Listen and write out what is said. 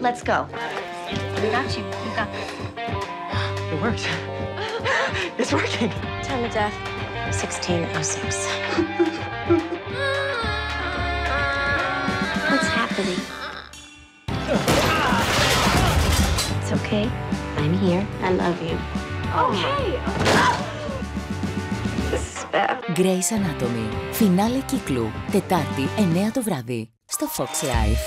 Let's go. We got you. We got this. It works. It's working. Time of death, 1606. What's happening? It's okay. I'm here. I love you. Okay. This is bad. Grey's Anatomy. Φινάλε κύκλου. Τετάρτη, 9 το βράδυ. Στο Fox Life.